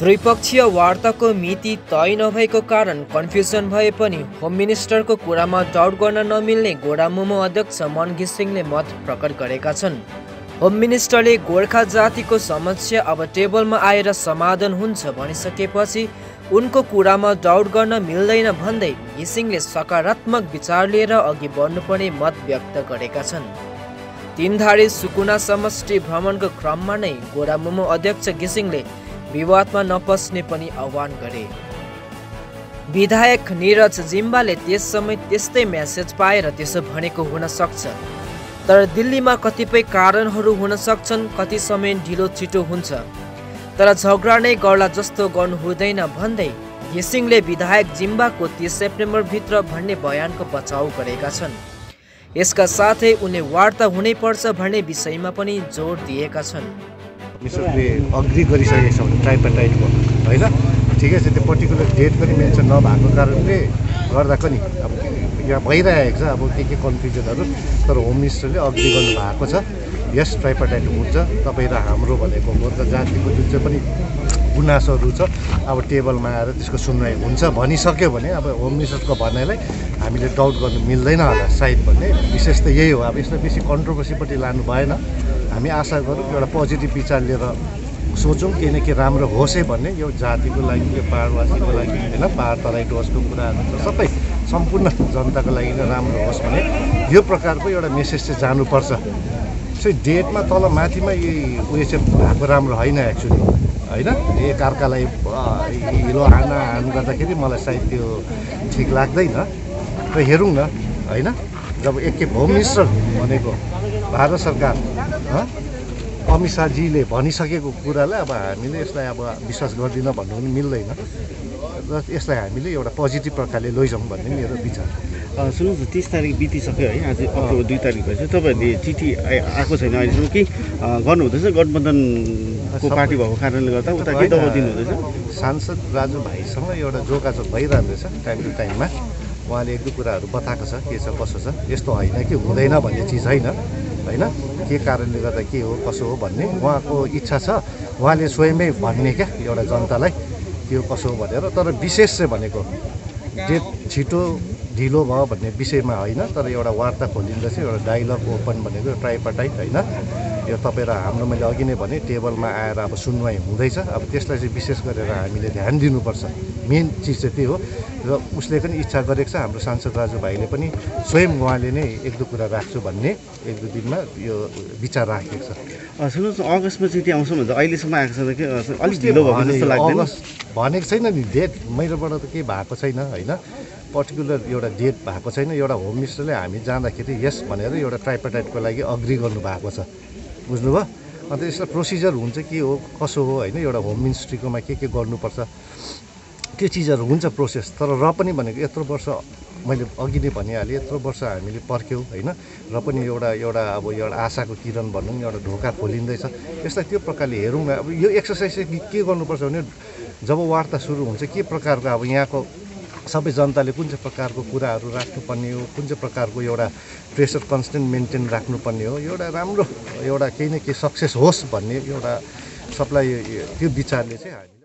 त्रिपक्षीय वार्ताको मिति तय नभएको कारण कन्फ्युजन भए पनि होम मिनिस्टरको कुरामा डाउट गर्न नमिल्ने गोडामुमो अध्यक्ष मन घिसिङले मत प्रकट गरेका छन्। होम मिनिस्टरले गोर्खा जातिको समस्या अब टेबलमा आएर समाधान हुन्छ भनिसकेपछि उनको कुरामा डाउट गर्न मिल्दैन भन्दै घिसिङले सकारात्मक विचार लिएर अघि बढ्नुपर्ने मत व्यक्त गरेका छन्। तिनधारे सुकुना समष्टि भ्रमणको क्रममा नै गोडामुमो अध्यक्ष घिसिङले विवादमा नपस्ने पनि आह्वान गरे। विधायक निरज जिम्बाले त्यस समय त्यस्तै म्यासेज पाएर त्यसो भनेको हुन सक्छ। तर दिल्लीमा कतिपय कारणहरू हुन सक्छन् कति समय ढिलो छिटो हुन्छ। तर झगडा नै गर्ला जस्तो गर्नु हुँदैन भन्दै घिसिङले विधायक जिम्बाको तिस सेप्टेम्बरभित्र भन्ने बयानको बचाउ गरेका छन्। यसका साथै उनले वार्ता हुनैपर्छ भन्ने विषयमा पनि जोड दिएका छन्। मिसरले अग्री गरिसकेको छ भने ट्राइपाटाइटको होइन? ठिकै छ त्यो पर्टिकुलर डेट पनि मेन्सन नभएको कारणले गर्दा पनि अब यहाँ भइरहेको छ अब के के कन्फ्युजनहरू तर होम मिनिस्टरले अग्री गर्नुभएको छ। यस ट्राइपाटाइट हुन्छ तपाईँ र हाम्रो भनेको गोर्खा जातिको जुन चाहिँ पनि गुनासोहरू छ अब टेबलमा आएर त्यसको सुनवाई हुन्छ भनिसक्यो भने अब होम मिनिस्टरको भनाइलाई हामीले डाउट गर्नु मिल्दैन होला सायद भन्ने। विशेष त यही हो अब यसलाई बेसी कन्ट्रोभर्सीपट्टि लानु भएन। हामी आशा गरौँ एउटा पोजिटिभ विचार लिएर सोचौँ केही न केही राम्रो होस् है भन्ने यो जातिको लागि यो पाहाडवासीको लागि होइन पाहाड तराई डोजको कुराहरू छ सबै सम्पूर्ण जनताको लागि नै राम्रो होस् भने यो प्रकारको एउटा मेसेज चाहिँ जानुपर्छ। चाहिँ डेटमा तल माथिमा यही उयो चाहिँ भएको राम्रो होइन एक्चुली होइन? एकअर्कालाई हिलो हाना हान गर्दाखेरि मलाई सायद त्यो ठिक लाग्दैन। र हेरौँ न होइन? जब एकखेप होम मिनिस्टर भनेको भारत सरकार अमित शाहजीले भनिसकेको कुरालाई अब हामीले यसलाई अब विश्वास गर्दिनँ भन्नु पनि मिल्दैन। र यसलाई हामीले एउटा पोजिटिभ प्रकारले लैजाउँ भन्ने मेरो विचार। सुन्नुहोस् न तिस तारिक बितिसक्यो है आज अक्टोबर दुई तारिक भएपछि तपाईँहरूले चिठी आएको छैन अहिलेसम्म के गर्नु हुँदैछ गठबन्धनको पार्टी भएको कारणले गर्दा उता के दबाउ दिनु हुँदैछ सांसद राजु भाइसँग एउटा जोगाजोग भइरहँदैछ टाइम टु टाइममा। उहाँले एक दुई कुराहरू बताएको छ के छ कसो छ यस्तो होइन कि हुँदैन भन्ने चिज होइन। होइन? के कारणले गर्दा के हो कसो हो भन्ने उहाँको इच्छा छ। उहाँले स्वयमै भन्ने क्या एउटा जनतालाई हो कसो हो भनेर। तर विशेष चाहिँ भनेको डेट छिटो ढिलो भयो भन्ने विषयमा होइन तर एउटा वार्ता खोलिँदा चाहिँ एउटा डाइलग ओपन भनेको ट्राइपाटाइट होइन। यो तपाईँ र हाम्रो मैले अघि नै भने टेबलमा आएर अब सुनवाई हुँदैछ। अब त्यसलाई चाहिँ विशेष गरेर हामीले ध्यान दिनुपर्छ। मेन चिज चाहिँ त्यही हो। र उसले पनि इच्छा गरेको छ हाम्रो सांसद दाजुभाइले पनि स्वयं उहाँले नै एक दुई कुरा राख्छु भन्ने एक दुई दिनमा यो विचार राखेको छ। सुन्नुहोस् न अगस्तमा चिठी आउँछ भन्छ अहिलेसम्म आएको कि? अलिक ढिलो भएको जस्तो लाग्दैन। भनेको छैन नि डेट मेरोबाट त केही भएको छैन होइन? पर्टिकुलर एउटा डेट भएको छैन एउटा होम मिनिस्टरले हामी जाँदाखेरि यस भनेर एउटा ट्राइपाटाइटको लागि अग्री गर्नुभएको छ। बुझ्नुभयो? अन्त यसमा प्रोसिजर हुन्छ के हो कसो हो होइन? एउटा होम मिनिस्ट्रीकोमा के के गर्नुपर्छ? त्यो चिजहरू हुन्छ प्रोसेस तर र पनि भनेको यत्रो वर्ष मैले अघि नै भनिहालेँ यत्रो वर्ष हामीले पर्ख्यौँ होइन? र पनि एउटा एउटा अब एउटा आशाको किरण भनौँ एउटा ढोका खोलिँदैछ। यसलाई त्यो प्रकारले हेरौँ अब यो एक्सर्साइज चाहिँ के गर्नुपर्छ भने जब वार्ता सुरु हुन्छ के प्रकारको अब यहाँको सबै जनताले कुन चाहिँ प्रकारको कुराहरू राख्नुपर्ने हो? कुन चाहिँ प्रकारको एउटा प्रेसर कन्सटेन्ट मेन्टेन राख्नुपर्ने हो? एउटा राम्रो एउटा केही न केही सक्सेस होस् भन्ने एउटा सबलाई त्यो विचारले चाहिँ